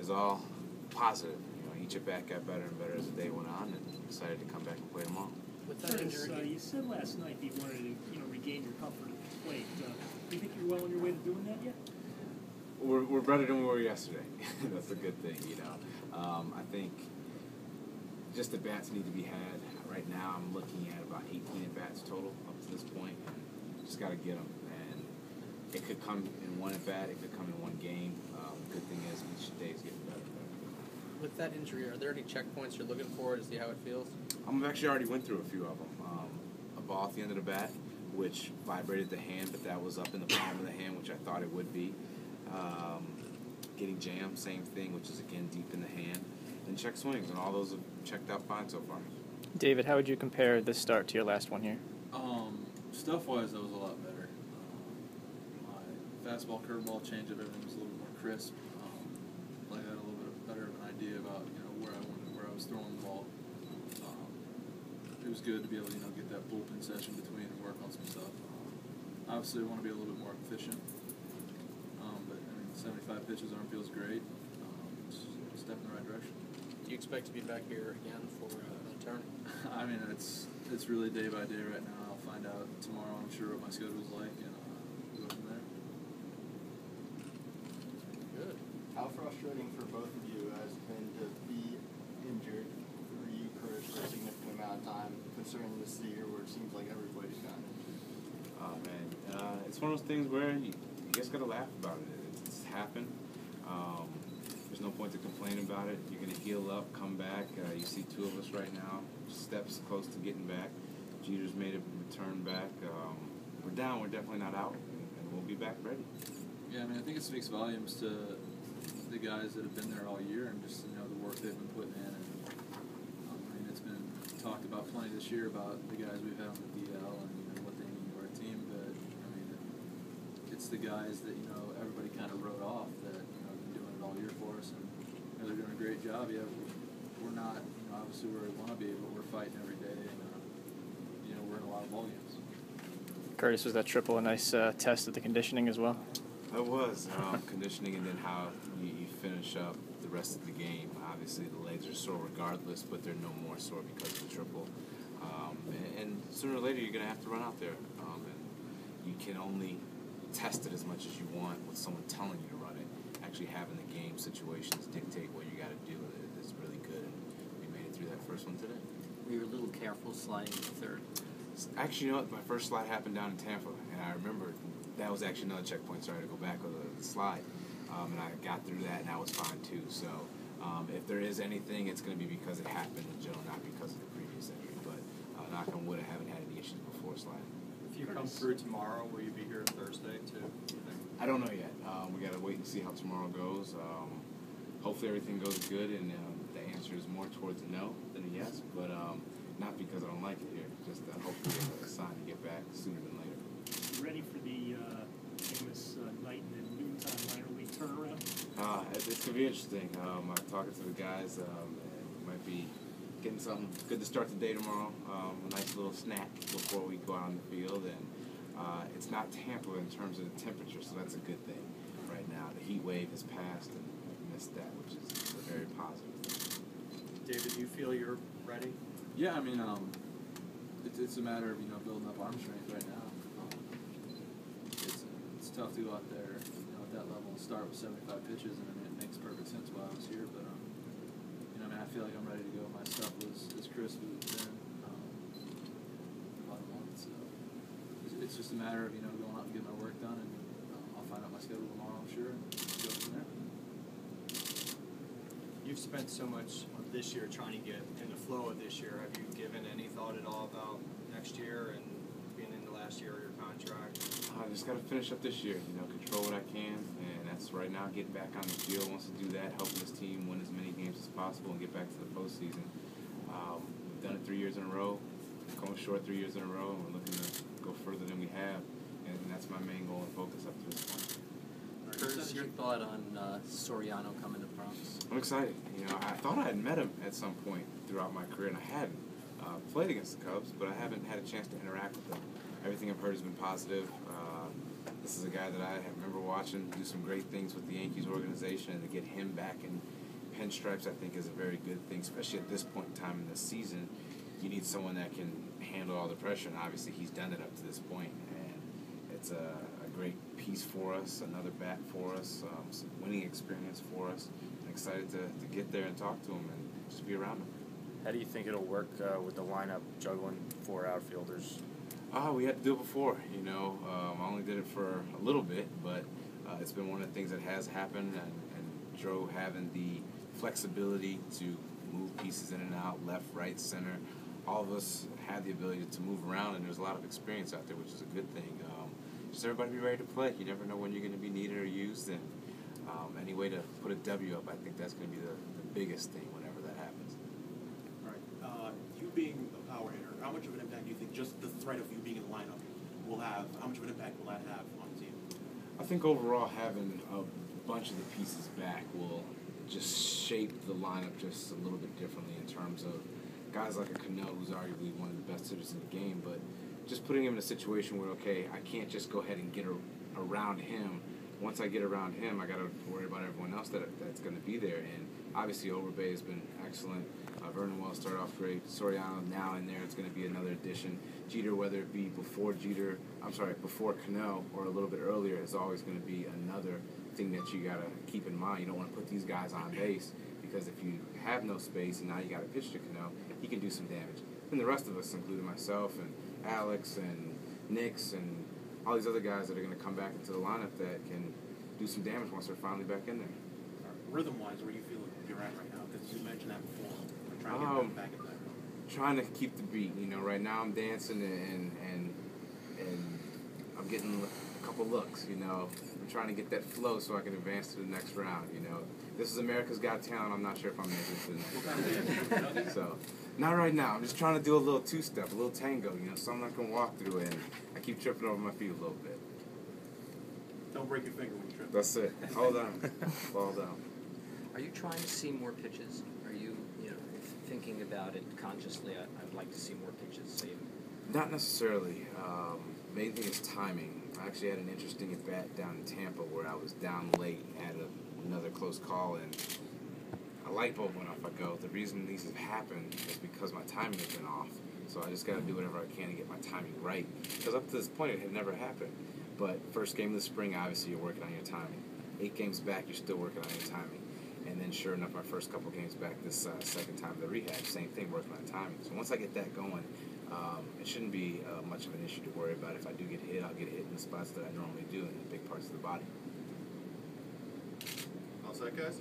is all positive. You know, each at bat got better and better as the day went on, and decided to come back and play them all. With that Curtis, uh, you said last night that you wanted to, you know, regain your comfort at the plate. Uh, do you think you're well on your way to doing that yet? We're, we're better than we were yesterday. That's a good thing, you know. Um, I think just the bats need to be had. Right now, I'm looking at about 18 at bats total up to this point, and just got to get them. And it could come in one at bat, it could come in one game. Um, good thing is each day is getting better and better. With that injury, are there any checkpoints you're looking for to see how it feels? I've actually already went through a few of them. Um, a ball at the end of the bat, which vibrated the hand, but that was up in the palm of the hand, which I thought it would be. Um, getting jammed, same thing, which is again deep in the hand. And check swings, and all those have checked out fine so far. David, how would you compare this start to your last one here? Um, stuff wise, that was a lot better. Um, my fastball, curveball, changeup, everything was a little more crisp. Um, like I had a little bit better of an idea about you know where I wanted, where I was throwing the ball. Um, it was good to be able to you know get that bullpen session between and work on some stuff. Um, obviously, I want to be a little bit more efficient. Um, but I mean, 75 pitches arm feels great. Um, it's a step in the right direction. Do you expect to be back here again for uh, a turn? I mean, it's it's really day by day right now. I'll find out tomorrow. I'm sure what my schedule's like, and uh, go from there. Good. How frustrating for both of you has it been to be injured for you, Curtis, for a significant amount of time, considering this the year where it seems like everybody's gotten injured? Oh man, uh, it's one of those things where you, you just gotta laugh about it. It's, it's happened. Um, there's no point to complain about it. You're gonna heal up, come back. Uh, you see two of us right now, steps close to getting back. Jeter's made a return back. Um, we're down. We're definitely not out, and, and we'll be back ready. Yeah, I mean, I think it speaks volumes to the guys that have been there all year and just you know the work they've been putting in. And um, I mean, it's been talked about plenty this year about the guys we've had on the DL and you know what they mean to our team. But I mean, it's the guys that you know everybody kind of wrote off that you know have been doing it all year for us, and you know, they're doing a great job. Yeah, we're, we're not you know obviously where we want to be, but we're fighting every day, and uh, you know we're in a lot of volumes. Curtis, was that triple a nice uh, test of the conditioning as well? It was um, conditioning, and then how you, you finish up the rest of the game. Obviously, the legs are sore regardless, but they're no more sore because of the triple. Um, and, and sooner or later, you're going to have to run out there, um, and you can only test it as much as you want with someone telling you to run it. Actually, having the game situations dictate what you got to do is really good, and we made it through that first one today. We were a little careful sliding the third. Actually, you know what? My first slide happened down in Tampa, and I remember that was actually another checkpoint. Sorry to go back with the slide, um, and I got through that, and I was fine too. So, um, if there is anything, it's going to be because it happened in general, not because of the previous injury. But uh, knock on wood, I haven't had any issues before sliding. If you come through tomorrow, will you be here Thursday too? I don't know yet. Um, we got to wait and see how tomorrow goes. Um, hopefully, everything goes good, and um, the answer is more towards a no than a yes. But um, not because I don't like it here. Just uh, hopefully a sign to get back sooner than later. Ready for the uh, famous uh, night and then noontime minor league turnaround? Uh, it- it's gonna be interesting. Um, I'm talking to the guys. Um, and we might be getting something good to start the day tomorrow. Um, a nice little snack before we go out on the field, and uh, it's not Tampa in terms of the temperature, so that's a good thing. Right now, the heat wave has passed, and we've missed that, which is a very positive. thing. David, do you feel you're ready? Yeah, I mean, um, it's, it's a matter of you know building up arm strength right now. Um, it's it's tough to go out there, you know, at that level and start with 75 pitches, and it makes perfect sense why I was here. But um, you know, I mean, I feel like I'm ready to go. My stuff was as crisp as it's been um, about a month, so it's, it's just a matter of you know going out and getting my work done, and um, I'll find out my schedule tomorrow, I'm sure, and go from there. You've spent so much of this year trying to get in the flow of this year. Have you given any thought at all about next year and last year of your contract? I just got to finish up this year, you know, control what I can, and that's right now getting back on the field. Wants to do that, helping this team win as many games as possible and get back to the postseason. Um, we've done it three years in a row, going short three years in a row, and we're looking to go further than we have, and, and that's my main goal and focus up to this point. Curtis, your thought on uh, Soriano coming to Bronx? I'm excited. You know, I thought I had met him at some point throughout my career, and I hadn't. Uh, played against the Cubs, but I haven't had a chance to interact with him. Everything I've heard has been positive. Uh, this is a guy that I remember watching do some great things with the Yankees organization, and to get him back in pinstripes, I think, is a very good thing, especially at this point in time in the season. You need someone that can handle all the pressure, and obviously he's done it up to this point, and it's a, a great piece for us, another bat for us, um, some winning experience for us. I'm excited to, to get there and talk to him and just be around him. How do you think it'll work uh, with the lineup juggling four outfielders? Oh, we had to do it before. You know, um, I only did it for a little bit, but uh, it's been one of the things that has happened, and, and Joe having the flexibility to move pieces in and out, left, right, center. All of us had the ability to move around, and there's a lot of experience out there, which is a good thing. Um, just everybody be ready to play. You never know when you're going to be needed or used, and um, any way to put a W up, I think that's going to be the, the biggest thing whenever that happens. All right. Uh, you being power hitter, how much of an impact do you think just the threat of you being in the lineup will have? How much of an impact will that have on the team? I think overall having a bunch of the pieces back will just shape the lineup just a little bit differently in terms of guys like a Cano, who's arguably one of the best hitters in the game, but just putting him in a situation where okay, I can't just go ahead and get a, around him. Once I get around him, I got to worry about everyone else that that's going to be there. And obviously, Overbay has been excellent. Uh, Vernon Wells started off great. Soriano now in there. It's going to be another addition. Jeter, whether it be before Jeter, I'm sorry, before Cano or a little bit earlier, is always going to be another thing that you got to keep in mind. You don't want to put these guys on base because if you have no space and now you got to pitch to Cano, he can do some damage. And the rest of us, including myself and Alex and Nix and all these other guys that are going to come back into the lineup that can do some damage once they're finally back in there. Rhythm wise, where do you feel you're at right now? Because you mentioned that before. Trying to Um, back trying to keep the beat. You know, right now I'm dancing and and and I'm getting a couple looks. You know, I'm trying to get that flow so I can advance to the next round. You know, this is America's Got Talent. I'm not sure if I'm making it to the next What kind of dance? round. So, not right now. I'm just trying to do a little two step, a little tango. You know, something I can walk through, and I keep tripping over my feet a little bit. Don't break your finger when you trip. That's it. Hold on, fall down. Are you trying to see more pitches? Are you, you know, thinking about it consciously? I, I'd like to see more pitches. Say, Not necessarily. Um, main thing is timing. I actually had an interesting at bat down in Tampa where I was down late, had a, another close call, and a light bulb went off. I go, the reason these have happened is because my timing has been off. So I just got to do whatever I can to get my timing right. Because up to this point, it had never happened. But first game of the spring, obviously, you're working on your timing. Eight games back, you're still working on your timing. And then, sure enough, my first couple games back, this uh, second time the rehab, same thing, working on timing. So once I get that going, um, it shouldn't be uh, much of an issue to worry about. If I do get hit, I'll get hit in the spots that I normally do in the big parts of the body. All set, guys?